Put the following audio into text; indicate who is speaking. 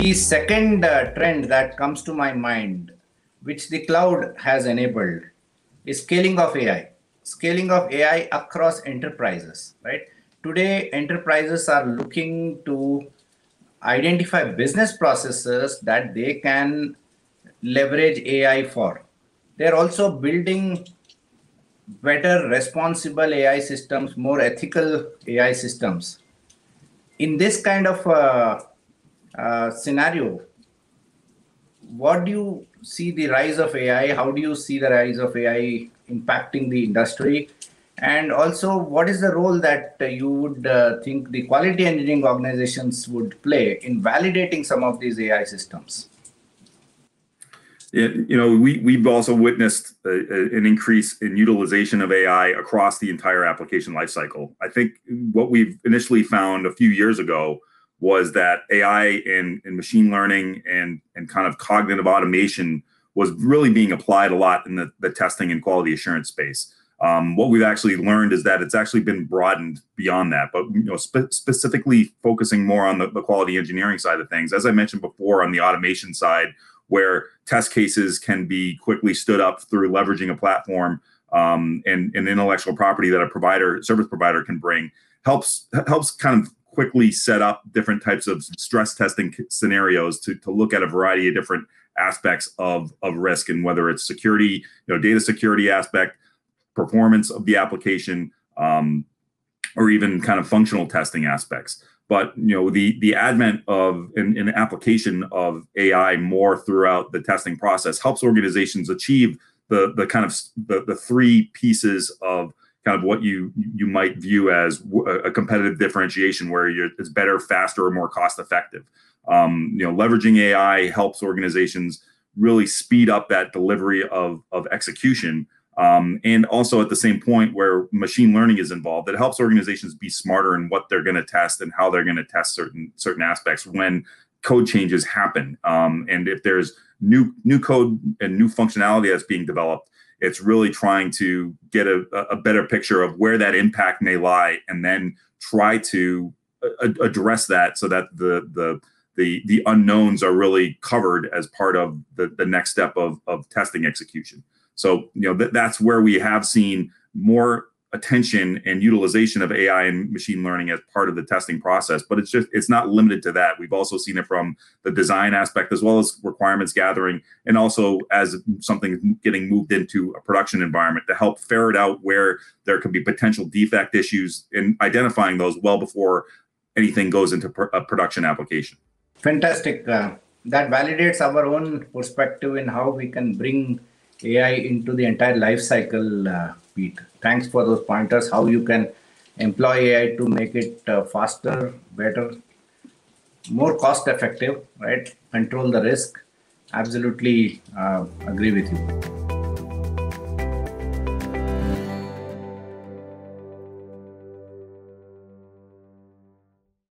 Speaker 1: The second uh, trend that comes to my mind, which the cloud has enabled, is scaling of AI. Scaling of AI across enterprises, right? Today, enterprises are looking to identify business processes that they can leverage AI for. They're also building better, responsible AI systems, more ethical AI systems. In this kind of uh, uh, scenario, what do you see the rise of AI? How do you see the rise of AI impacting the industry? And also, what is the role that uh, you would uh, think the quality engineering organizations would play in validating some of these AI systems?
Speaker 2: It, you know, we we've also witnessed a, a, an increase in utilization of AI across the entire application lifecycle. I think what we've initially found a few years ago was that AI and, and machine learning and and kind of cognitive automation was really being applied a lot in the, the testing and quality assurance space. Um, what we've actually learned is that it's actually been broadened beyond that, but you know, spe- specifically focusing more on the, the quality engineering side of things. As I mentioned before, on the automation side, where test cases can be quickly stood up through leveraging a platform um, and an intellectual property that a provider service provider can bring helps helps kind of quickly set up different types of stress testing scenarios to, to look at a variety of different aspects of, of risk and whether it's security you know data security aspect performance of the application um, or even kind of functional testing aspects. But you know the the advent of an, application of AI more throughout the testing process helps organizations achieve the the kind of the, the three pieces of kind of what you you might view as a competitive differentiation where it's better, faster, or more cost effective. Um, you know, leveraging AI helps organizations really speed up that delivery of of execution um, and also at the same point where machine learning is involved, it helps organizations be smarter in what they're going to test and how they're going to test certain certain aspects when code changes happen. Um, and if there's new new code and new functionality that's being developed, it's really trying to get a, a better picture of where that impact may lie, and then try to uh, a- address that so that the the the the unknowns are really covered as part of the, the next step of, of testing execution. So, you know, th- that's where we have seen more attention and utilization of AI and machine learning as part of the testing process. But it's just it's not limited to that. We've also seen it from the design aspect as well as requirements gathering, and also as something getting moved into a production environment to help ferret out where there could be potential defect issues and identifying those well before anything goes into pr- a production application.
Speaker 1: Fantastic. Uh, that validates our own perspective in how we can bring AI into the entire life cycle, uh, Pete. Thanks for those pointers, how you can employ AI to make it uh, faster, better, more cost effective, right? Control the risk. Absolutely uh, agree with you.